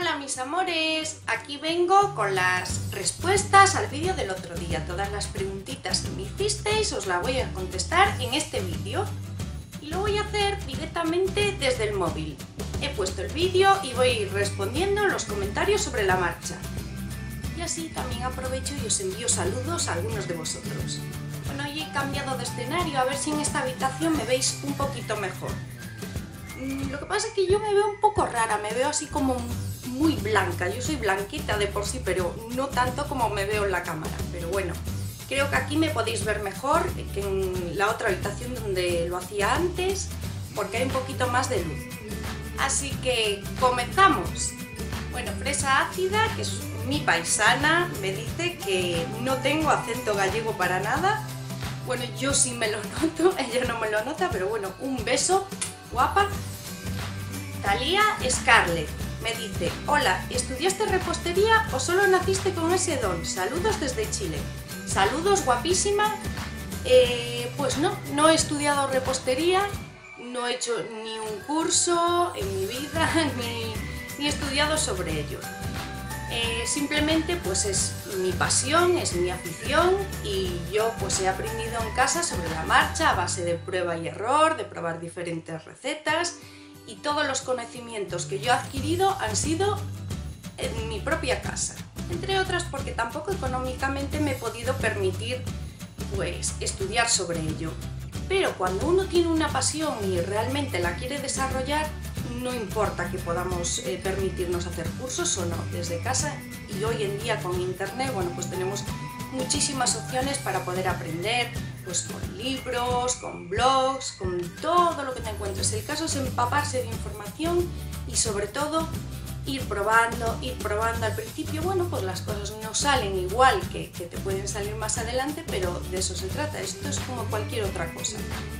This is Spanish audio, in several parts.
Hola mis amores, aquí vengo con las respuestas al vídeo del otro día. Todas las preguntitas que me hicisteis os las voy a contestar en este vídeo. Y lo voy a hacer directamente desde el móvil. He puesto el vídeo y voy respondiendo los comentarios sobre la marcha. Y así también aprovecho y os envío saludos a algunos de vosotros. Bueno, hoy he cambiado de escenario, a ver si en esta habitación me veis un poquito mejor. Mm, lo que pasa es que yo me veo un poco rara, me veo así como muy blanca. Yo soy blanquita de por sí, pero no tanto como me veo en la cámara. Pero bueno, creo que aquí me podéis ver mejor que en la otra habitación donde lo hacía antes, porque hay un poquito más de luz. Así que comenzamos. Bueno, Fresa Ácida, que es mi paisana, me dice que no tengo acento gallego para nada. Bueno, yo sí me lo noto, ella no me lo nota, pero bueno, un beso, guapa. Talía Scarlett me dice, hola, ¿estudiaste repostería o solo naciste con ese don? Saludos desde Chile. Saludos, guapísima. Eh, pues no, no he estudiado repostería, no he hecho ni un curso en mi vida, ni, he estudiado sobre ello. Eh, simplemente pues es mi pasión, es mi afición y yo pues he aprendido en casa sobre la marcha a base de prueba y error, de probar diferentes recetas y todos los conocimientos que yo he adquirido han sido en mi propia casa. Entre otras porque tampoco económicamente me he podido permitir pues estudiar sobre ello. Pero cuando uno tiene una pasión y realmente la quiere desarrollar, no importa que podamos eh, permitirnos hacer cursos o no desde casa y hoy en día con internet, bueno, pues tenemos muchísimas opciones para poder aprender, pues con libros, con blogs, con todo lo que te encuentres. El caso es empaparse de información y sobre todo ir probando, ir probando. Al principio, bueno, pues las cosas no salen igual que, que te pueden salir más adelante, pero de eso se trata. Esto es como cualquier otra cosa.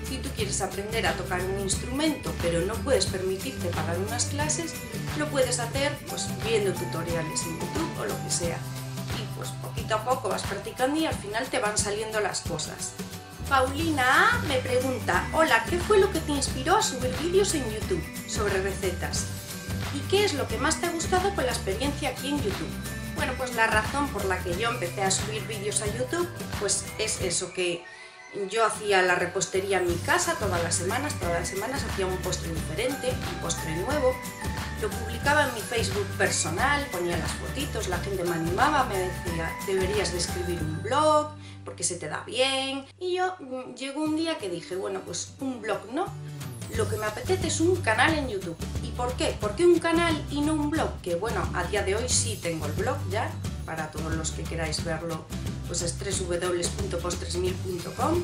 Si tú quieres aprender a tocar un instrumento, pero no puedes permitirte pagar unas clases, lo puedes hacer pues viendo tutoriales en YouTube o lo que sea pues poquito a poco vas practicando y al final te van saliendo las cosas. Paulina me pregunta, hola, ¿qué fue lo que te inspiró a subir vídeos en YouTube sobre recetas? ¿Y qué es lo que más te ha gustado con la experiencia aquí en YouTube? Bueno, pues la razón por la que yo empecé a subir vídeos a YouTube, pues es eso, que yo hacía la repostería en mi casa todas las semanas, todas las semanas hacía un postre diferente, un postre nuevo, lo publicaba en mi Facebook personal, ponía las fotitos, la gente me animaba, me decía, deberías de escribir un blog, porque se te da bien. Y yo mm, llegó un día que dije, bueno, pues un blog no, lo que me apetece es un canal en YouTube. ¿Y por qué? ¿Por qué un canal y no un blog? Que bueno, a día de hoy sí tengo el blog ya, para todos los que queráis verlo, pues es www.postresmil.com.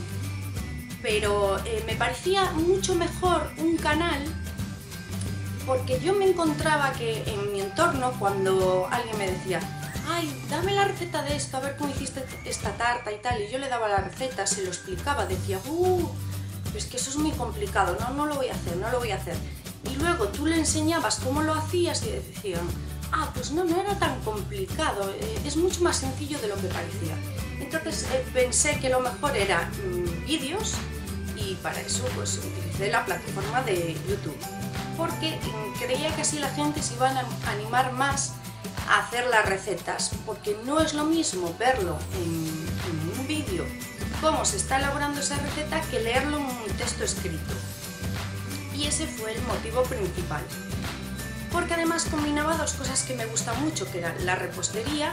Pero eh, me parecía mucho mejor un canal porque yo me encontraba que en mi entorno cuando alguien me decía ay, dame la receta de esto, a ver cómo hiciste esta tarta y tal, y yo le daba la receta, se lo explicaba, decía, uh, es que eso es muy complicado, no, no lo voy a hacer, no lo voy a hacer. Y luego tú le enseñabas cómo lo hacías y decían, ah, pues no, no era tan complicado, eh, es mucho más sencillo de lo que parecía. Entonces eh, pensé que lo mejor era mm, vídeos y para eso pues utilicé la plataforma de YouTube porque creía que así la gente se iba a animar más hacer las recetas, porque no es lo mismo verlo en, un vídeo cómo se está elaborando esa receta que leerlo en un texto escrito. Y ese fue el motivo principal. Porque además combinaba dos cosas que me gustan mucho, que eran la repostería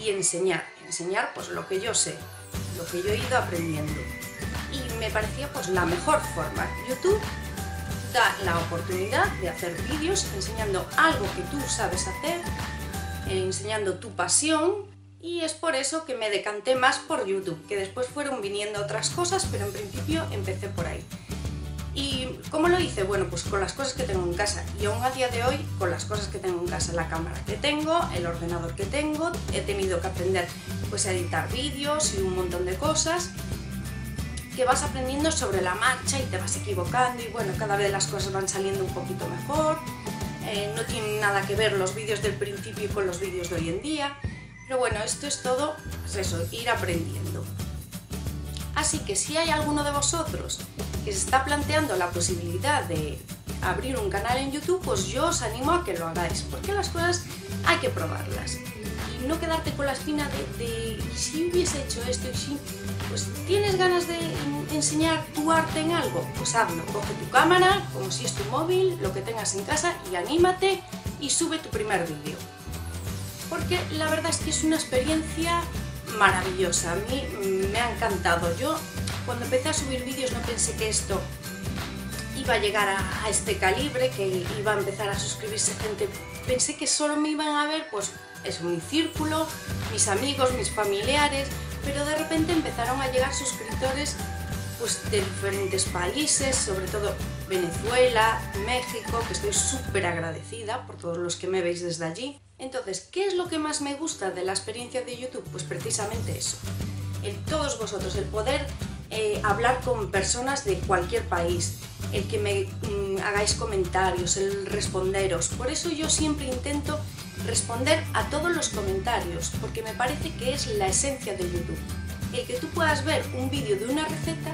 y enseñar. Enseñar pues lo que yo sé, lo que yo he ido aprendiendo. Y me parecía pues la mejor forma. YouTube da la oportunidad de hacer vídeos enseñando algo que tú sabes hacer, enseñando tu pasión y es por eso que me decanté más por YouTube, que después fueron viniendo otras cosas, pero en principio empecé por ahí. ¿Y cómo lo hice? Bueno, pues con las cosas que tengo en casa y aún a día de hoy con las cosas que tengo en casa, la cámara que tengo, el ordenador que tengo, he tenido que aprender pues a editar vídeos y un montón de cosas que vas aprendiendo sobre la marcha y te vas equivocando y bueno, cada vez las cosas van saliendo un poquito mejor, eh, no tienen nada que ver los vídeos del principio con los vídeos de hoy en día, pero bueno, esto es todo, pues eso, ir aprendiendo. Así que si hay alguno de vosotros que se está planteando la posibilidad de abrir un canal en YouTube, pues yo os animo a que lo hagáis, porque las cosas hay que probarlas. Y no quedarte con la espina de, de si hubiese hecho esto y si pues tienes ganas de enseñar tu arte en algo, pues hazlo. Coge tu cámara, como si es tu móvil, lo que tengas en casa y anímate y sube tu primer vídeo. Porque la verdad es que es una experiencia maravillosa, a mí me ha encantado. Yo cuando empecé a subir vídeos no pensé que esto iba a llegar a, este calibre, que iba a empezar a suscribirse gente. Pensé que solo me iban a ver, pues, es mi círculo, mis amigos, mis familiares, pero de repente empezaron a llegar suscriptores pues, de diferentes países, sobre todo Venezuela, México, que estoy súper agradecida por todos los que me veis desde allí. Entonces, ¿qué es lo que más me gusta de la experiencia de YouTube? Pues precisamente eso, el todos vosotros, el poder eh, hablar con personas de cualquier país, el que me mm, hagáis comentarios, el responderos. Por eso yo siempre intento responder a todos los comentarios, porque me parece que es la esencia de YouTube. El que tú puedas ver un vídeo de una receta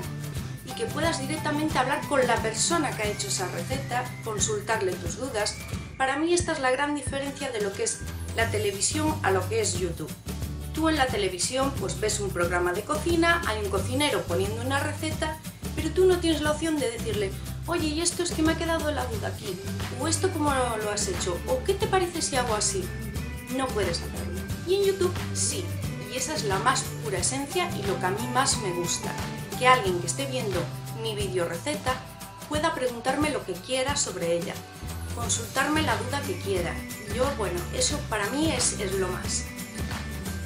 y que puedas directamente hablar con la persona que ha hecho esa receta, consultarle tus dudas. Para mí esta es la gran diferencia de lo que es la televisión a lo que es YouTube. Tú en la televisión pues ves un programa de cocina, hay un cocinero poniendo una receta, pero tú no tienes la opción de decirle, oye, y esto es que me ha quedado la duda aquí, o esto cómo lo has hecho, o qué te parece si hago así. No puedes hacerlo. Y en YouTube sí, y esa es la más pura esencia y lo que a mí más me gusta, que alguien que esté viendo mi video receta pueda preguntarme lo que quiera sobre ella, consultarme la duda que quiera. Yo, bueno, eso para mí es, es lo más.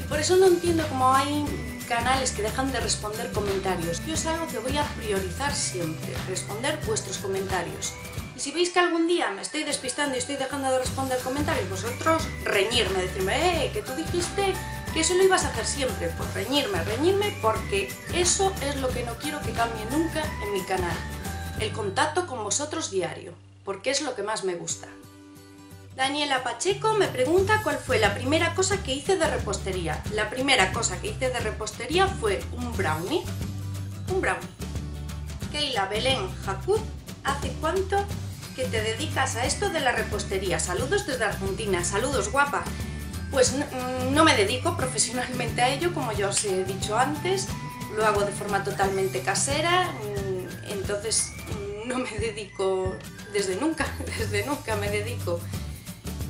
Y por eso no entiendo cómo hay canales que dejan de responder comentarios. Yo es algo que voy a priorizar siempre, responder vuestros comentarios. Y si veis que algún día me estoy despistando y estoy dejando de responder comentarios, vosotros reñirme, decirme, eh, que tú dijiste que eso lo ibas a hacer siempre. Pues reñirme, reñirme, porque eso es lo que no quiero que cambie nunca en mi canal. El contacto con vosotros diario, porque es lo que más me gusta. Daniela Pacheco me pregunta cuál fue la primera cosa que hice de repostería. La primera cosa que hice de repostería fue un brownie. Un brownie. Keila Belén Jacut, ¿hace cuánto que te dedicas a esto de la repostería? Saludos desde Argentina. Saludos, guapa. Pues mm, no me dedico profesionalmente a ello, como ya os he dicho antes. Lo hago de forma totalmente casera, mm, entonces mm, no me dedico desde nunca, desde nunca me dedico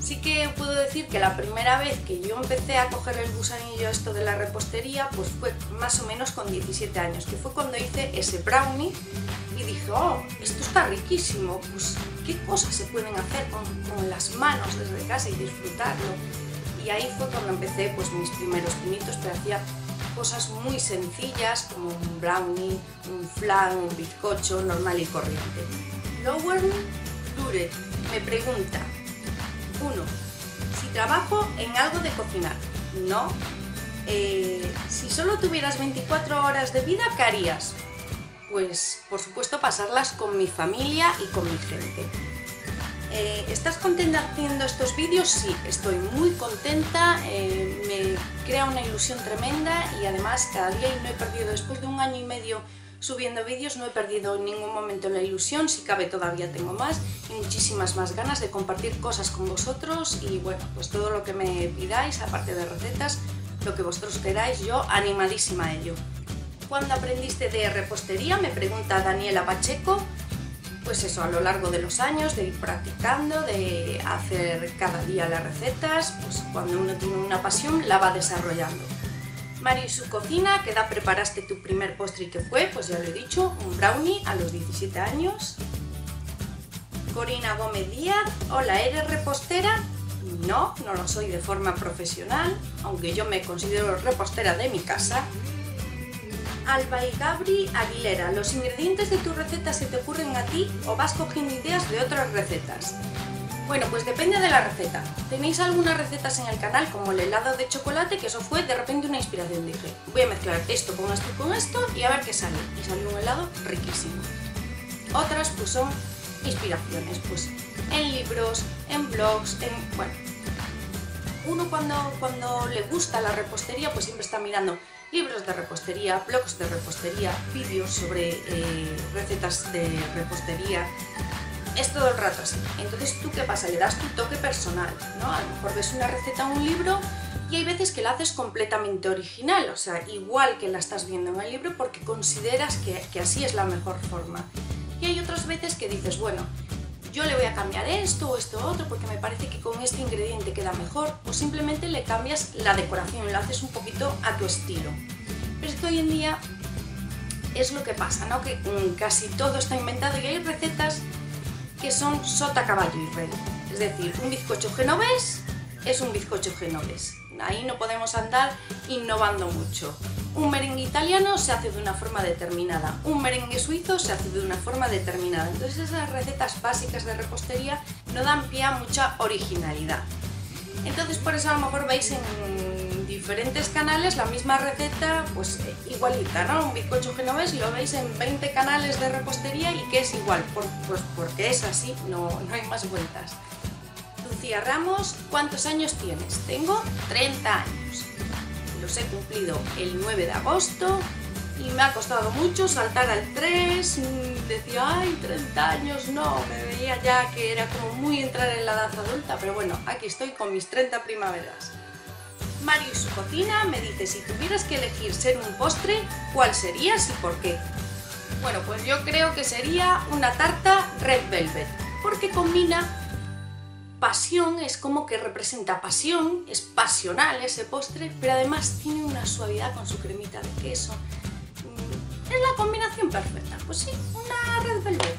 Sí que puedo decir que la primera vez que yo empecé a coger el gusanillo esto de la repostería, pues fue más o menos con 17 años, que fue cuando hice ese brownie y dije, oh, esto está riquísimo, pues qué cosas se pueden hacer con, las manos desde casa y disfrutarlo. Y ahí fue cuando empecé pues mis primeros pinitos, pero hacía cosas muy sencillas como un brownie, un flan, un bizcocho normal y corriente. Lower Dure me pregunta, 1. Si trabajo en algo de cocinar. No. Eh, si solo tuvieras 24 horas de vida, ¿qué harías? Pues, por supuesto, pasarlas con mi familia y con mi gente. Eh, ¿Estás contenta haciendo estos vídeos? Sí, estoy muy contenta, eh, me crea una ilusión tremenda y además cada día y no he perdido, después de un año y medio subiendo vídeos, no he perdido en ningún momento la ilusión, si cabe todavía tengo más y muchísimas más ganas de compartir cosas con vosotros y bueno, pues todo lo que me pidáis, aparte de recetas, lo que vosotros queráis, yo animadísima a ello. ¿Cuándo aprendiste de repostería? Me pregunta Daniela Pacheco. Pues eso, a lo largo de los años, de ir practicando, de hacer cada día las recetas, pues cuando uno tiene una pasión la va desarrollando. Mari y su cocina, ¿qué edad preparaste tu primer postre y qué fue? Pues ya lo he dicho, un brownie a los 17 años. Corina Gómez Díaz, hola, ¿eres repostera? No, no lo soy de forma profesional, aunque yo me considero repostera de mi casa. Alba y Gabri Aguilera, ¿los ingredientes de tu receta se te ocurren a ti o vas cogiendo ideas de otras recetas? Bueno, pues depende de la receta. Tenéis algunas recetas en el canal, como el helado de chocolate, que eso fue de repente una inspiración. Dije, voy a mezclar esto con esto y con esto y a ver qué sale. Y salió un helado riquísimo. Otras pues son inspiraciones, pues en libros, en blogs, en... bueno. Uno cuando, cuando le gusta la repostería, pues siempre está mirando libros de repostería, blogs de repostería, vídeos sobre eh, recetas de repostería, es todo el rato así. Entonces, ¿tú qué pasa? Le das tu toque personal, ¿no? A lo mejor ves una receta en un libro y hay veces que la haces completamente original, o sea, igual que la estás viendo en el libro porque consideras que, que así es la mejor forma. Y hay otras veces que dices, bueno, yo le voy a cambiar esto o esto otro porque me parece que con este ingrediente queda mejor o simplemente le cambias la decoración lo haces un poquito a tu estilo. Pero es que hoy en día es lo que pasa, ¿no? Que casi todo está inventado y hay recetas que son sota, caballo y rey. Es decir, un bizcocho genovés es un bizcocho genovés. Ahí no podemos andar innovando mucho. Un merengue italiano se hace de una forma determinada, un merengue suizo se hace de una forma determinada. Entonces esas recetas básicas de repostería no dan pie a mucha originalidad. Entonces por eso a lo mejor veis en diferentes canales la misma receta, pues igualita, ¿no? Un bizcocho genovés lo veis en 20 canales de repostería y que es igual, pues porque es así, no, no hay más vueltas. Lucía Ramos, ¿cuántos años tienes? Tengo 30 años. Los he cumplido el 9 de agosto y me ha costado mucho saltar al 3. Decía, ay, 30 años, no, me veía ya que era como muy entrar en la edad adulta, pero bueno, aquí estoy con mis 30 primaveras. Mario y su cocina me dice, si tuvieras que elegir ser un postre, ¿cuál serías y por qué? Bueno, pues yo creo que sería una tarta Red Velvet, porque combina pasión, es como que representa pasión, es pasional ese postre, pero además tiene una suavidad con su cremita de queso. Mm, es la combinación perfecta, pues sí, una red velvet.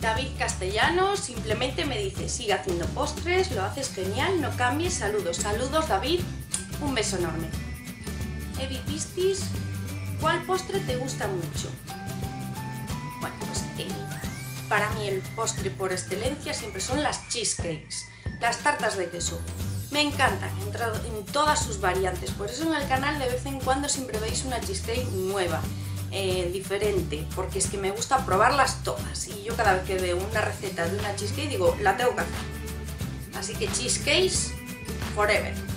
David Castellano simplemente me dice, sigue haciendo postres, lo haces genial, no cambies, saludos. Saludos David, un beso enorme. Evi Pistis, ¿cuál postre te gusta mucho? Bueno, pues para mí el postre por excelencia siempre son las cheesecakes las tartas de queso. Me encantan, he entrado en todas sus variantes, por eso en el canal de vez en cuando siempre veis una cheesecake nueva, eh, diferente, porque es que me gusta probarlas todas y yo cada vez que veo una receta de una cheesecake digo, la tengo que hacer. Así que cheesecakes forever.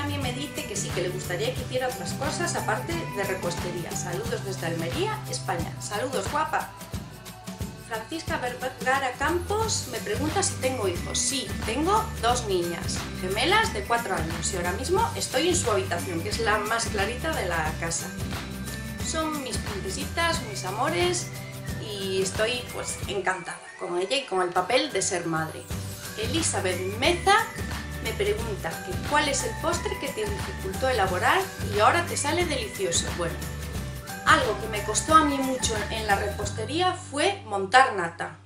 También me dice que sí, que le gustaría que hiciera otras cosas aparte de repostería. Saludos desde Almería, España. Saludos, guapa. Francisca Vergara Campos me pregunta si tengo hijos. Sí, tengo dos niñas, gemelas de 4 años y ahora mismo estoy en su habitación, que es la más clarita de la casa. Son mis princesitas, mis amores y estoy pues encantada con ella y con el papel de ser madre. Elizabeth Meza me pregunta que cuál es el postre que te dificultó elaborar y ahora te sale delicioso. Bueno, algo que me costó a mí mucho en la repostería fue montar nata.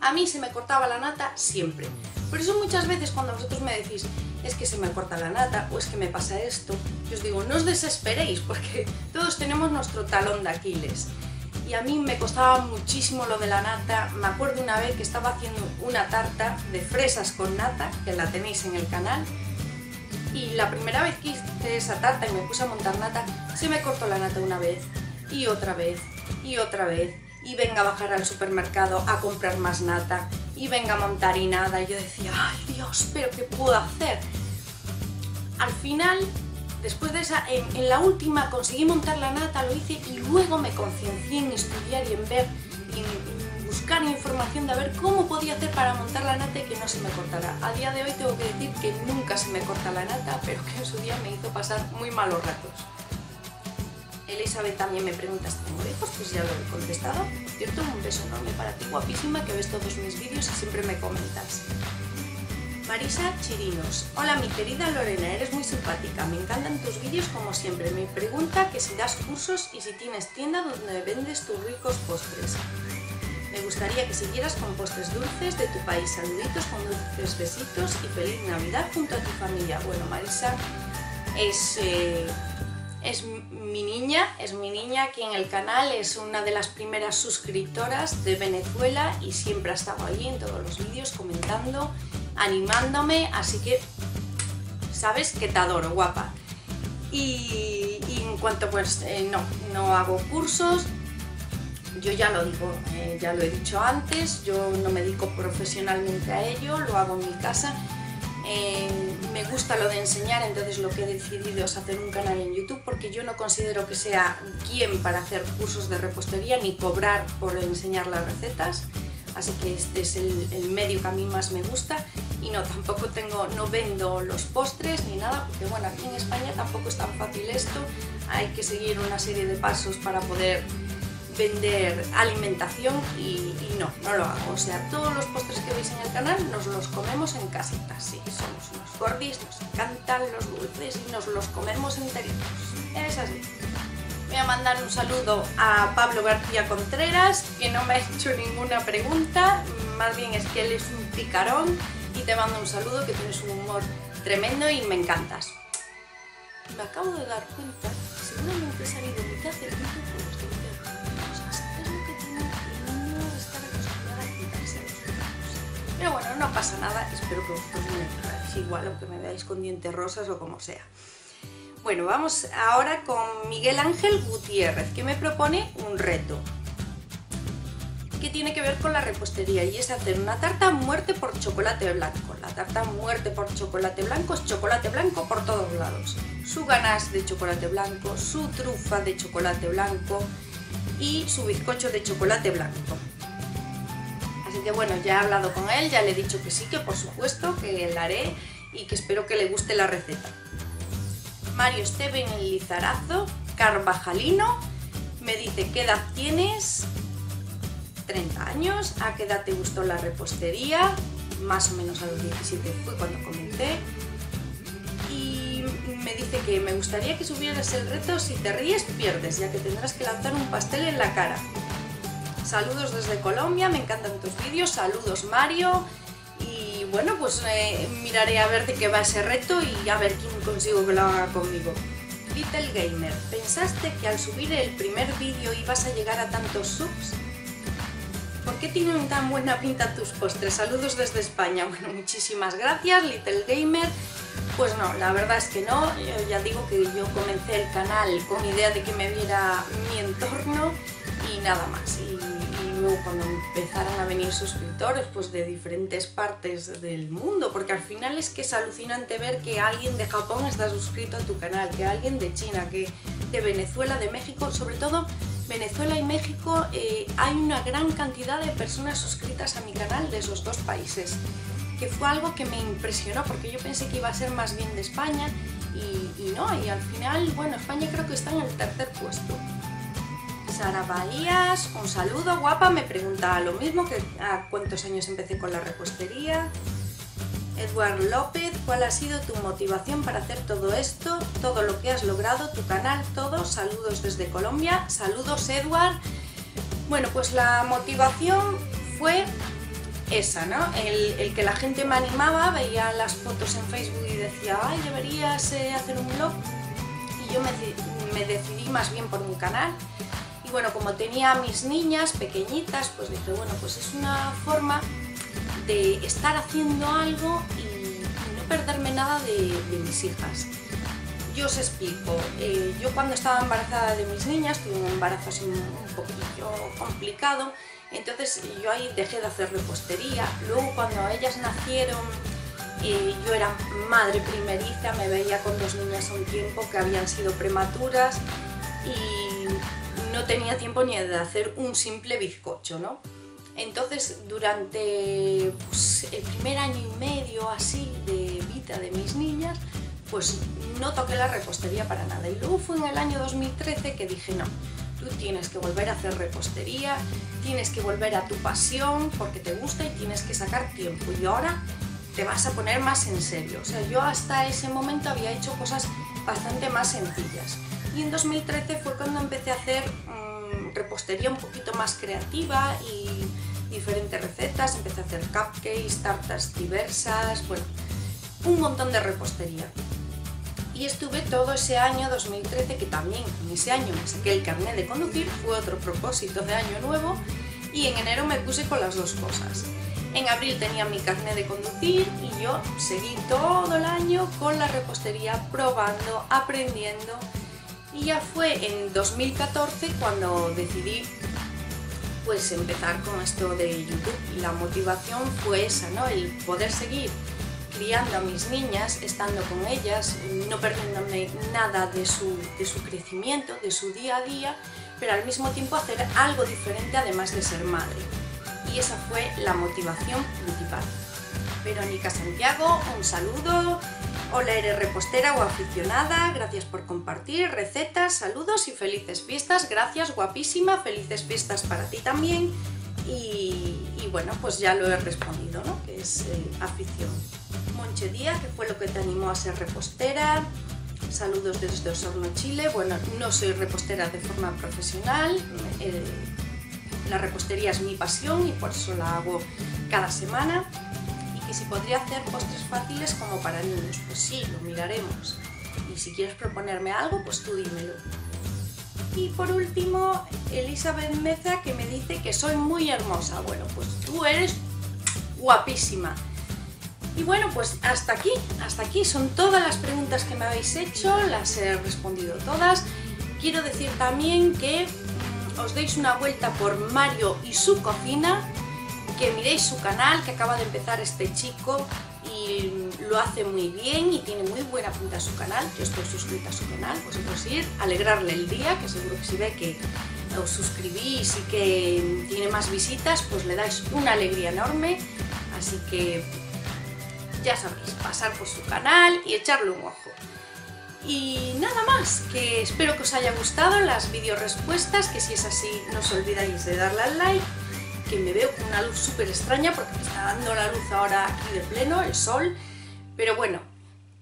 A mí se me cortaba la nata siempre. Por eso muchas veces cuando vosotros me decís es que se me corta la nata o es que me pasa esto, yo os digo, no os desesperéis porque todos tenemos nuestro talón de Aquiles. Y a mí me costaba muchísimo lo de la nata. Me acuerdo una vez que estaba haciendo una tarta de fresas con nata, que la tenéis en el canal, y la primera vez que hice esa tarta y me puse a montar nata, se me cortó la nata una vez, y otra vez, y otra vez, y venga a bajar al supermercado a comprar más nata, y venga a montar y nada, y yo decía, ay Dios, pero ¿qué puedo hacer? Al final, después de esa, en, la última conseguí montar la nata, lo hice, y luego me conciencié en estudiar y en ver, buscar información de ver cómo podía hacer para montar la nata y que no se me cortara. A día de hoy tengo que decir que nunca se me corta la nata, pero que en su día me hizo pasar muy malos ratos. Elizabeth también me pregunta si tengo pues ya lo he contestado. Cierto, un beso enorme para ti, guapísima, que ves todos mis vídeos y siempre me comentas. Marisa Chirinos. Hola mi querida Lorena, eres muy simpática, me encantan tus vídeos como siempre. Me pregunta que si das cursos y si tienes tienda donde vendes tus ricos postres. Me gustaría que siguieras con postres dulces de tu país. Saluditos con dulces besitos y feliz Navidad junto a tu familia. Bueno, Marisa es, eh, es mi niña, es mi niña aquí en el canal, es una de las primeras suscriptoras de Venezuela y siempre ha estado allí en todos los vídeos comentando, animándome, así que sabes que te adoro, guapa. Y, en cuanto pues eh, no, no hago cursos, yo ya lo digo, eh, ya lo he dicho antes, yo no me dedico profesionalmente a ello, lo hago en mi casa. Eh, me gusta lo de enseñar, entonces lo que he decidido es hacer un canal en YouTube porque yo no considero que sea quien para hacer cursos de repostería ni cobrar por enseñar las recetas. Así que este es el, medio que a mí más me gusta y no, tampoco tengo, no vendo los postres ni nada, porque bueno, aquí en España tampoco es tan fácil esto, hay que seguir una serie de pasos para poder vender alimentación y, y, no, no lo hago. O sea, todos los postres que veis en el canal nos los comemos en casita, sí, somos unos gordis, nos encantan los dulces y nos los comemos enteritos. Es así. Voy a mandar un saludo a Pablo García Contreras, que no me ha hecho ninguna pregunta, más bien es que él es un picarón y te mando un saludo, que tienes un humor tremendo y me encantas. Me acabo de dar cuenta, seguramente he salido del vídeo por los Pero bueno, no pasa nada, espero que vosotros me igual, aunque me veáis con dientes rosas o como sea. Bueno, vamos ahora con Miguel Ángel Gutiérrez, que me propone un reto que tiene que ver con la repostería y es hacer una tarta muerte por chocolate blanco. La tarta muerte por chocolate blanco es chocolate blanco por todos lados. Su ganache de chocolate blanco, su trufa de chocolate blanco y su bizcocho de chocolate blanco. Así que bueno, ya he hablado con él, ya le he dicho que sí, que por supuesto, que la haré y que espero que le guste la receta. Mario Esteban Lizarazo, Carvajalino, me dice, ¿qué edad tienes? 30 años, ¿a qué edad te gustó la repostería? Más o menos a los 17 fue cuando comenté. Y me dice que me gustaría que subieras el reto si te ríes pierdes, ya que tendrás que lanzar un pastel en la cara. Saludos desde Colombia, me encantan tus vídeos, saludos Mario, bueno, pues eh, miraré a ver de qué va ese reto y a ver quién consigo que lo haga conmigo. Little Gamer, ¿pensaste que al subir el primer vídeo ibas a llegar a tantos subs? ¿Por qué tienen tan buena pinta tus postres? Saludos desde España. Bueno, muchísimas gracias, Little Gamer. Pues no, la verdad es que no. Ya digo que yo comencé el canal con idea de que me viera mi entorno y nada más. Cuando empezaran a venir suscriptores pues de diferentes partes del mundo, porque al final es que es alucinante ver que alguien de Japón está suscrito a tu canal, que alguien de China, que de Venezuela, de México, sobre todo Venezuela y México eh, hay una gran cantidad de personas suscritas a mi canal de esos dos países, que fue algo que me impresionó porque yo pensé que iba a ser más bien de España y, y no, y al final, bueno, España creo que está en el tercer puesto. Sara Bahías, un saludo, guapa, me pregunta lo mismo, que a cuántos años empecé con la repostería. Edward López, ¿cuál ha sido tu motivación para hacer todo esto? Todo lo que has logrado, tu canal, todo. Saludos desde Colombia. Saludos, Edward. Bueno, pues la motivación fue esa, ¿no? El, que la gente me animaba, veía las fotos en Facebook y decía, ay, deberías eh, hacer un blog. Y yo me, decidí más bien por un canal bueno, como tenía mis niñas pequeñitas, pues dije, bueno, pues es una forma de estar haciendo algo y, no perderme nada de, mis hijas. Yo os explico, eh, yo cuando estaba embarazada de mis niñas, tuve un embarazo así un, poquillo complicado, entonces yo ahí dejé de hacer repostería, luego cuando ellas nacieron eh, yo era madre primeriza, me veía con dos niñas un tiempo que habían sido prematuras y no tenía tiempo ni de hacer un simple bizcocho, ¿no? Entonces, durante pues, el primer año y medio así de vida de mis niñas, pues no toqué la repostería para nada. Y luego fue en el año 2013 que dije, no, tú tienes que volver a hacer repostería, tienes que volver a tu pasión porque te gusta y tienes que sacar tiempo. Y ahora te vas a poner más en serio. O sea, yo hasta ese momento había hecho cosas bastante más sencillas. Y en 2013 fue cuando empecé a hacer mm, repostería un poquito más creativa y diferentes recetas. Empecé a hacer cupcakes, tartas diversas, bueno, un montón de repostería. Y estuve todo ese año 2013, que también en ese año me saqué el carnet de conducir, fue otro propósito de año nuevo, y en enero me puse con las dos cosas. En abril tenía mi carnet de conducir y yo seguí todo el año con la repostería, probando, aprendiendo y ya fue en 2014 cuando decidí pues empezar con esto de YouTube y la motivación fue esa, ¿no? El poder seguir criando a mis niñas, estando con ellas, no perdiéndome nada de su, de su crecimiento, de su día a día, pero al mismo tiempo hacer algo diferente además de ser madre. Y esa fue la motivación principal. Verónica Santiago, un saludo. Hola, eres repostera o aficionada, gracias por compartir recetas, saludos y felices fiestas. Gracias, guapísima, felices fiestas para ti también. Y, bueno, pues ya lo he respondido, ¿no? Que es eh, afición. Monche Díaz, que fue lo que te animó a ser repostera. Saludos desde Osorno, Chile. Bueno, no soy repostera de forma profesional. Eh, la repostería es mi pasión y por eso la hago cada semana. Y que si podría hacer postres fáciles como para niños, pues sí, lo miraremos. Y si quieres proponerme algo, pues tú dímelo. Y por último, Elizabeth Meza que me dice que soy muy hermosa. Bueno, pues tú eres guapísima. Y bueno, pues hasta aquí, hasta aquí son todas las preguntas que me habéis hecho, las he respondido todas. Quiero decir también que os deis una vuelta por Mario y su cocina, que miréis su canal, que acaba de empezar este chico y lo hace muy bien y tiene muy buena pinta su canal. Yo estoy suscrita a su canal, vosotros ir, alegrarle el día, que seguro que si ve que os suscribís y que tiene más visitas, pues le dais una alegría enorme. Así que ya sabéis, pasar por su canal y echarle un ojo. Y nada más, que espero que os haya gustado las video respuestas, que si es así no os olvidáis de darle al like, que me veo con una luz súper extraña porque me está dando la luz ahora aquí de pleno, el sol, pero bueno,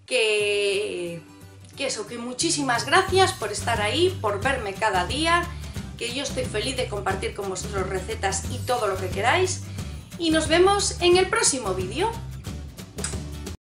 que, que eso, que muchísimas gracias por estar ahí, por verme cada día, que yo estoy feliz de compartir con vosotros recetas y todo lo que queráis, y nos vemos en el próximo vídeo.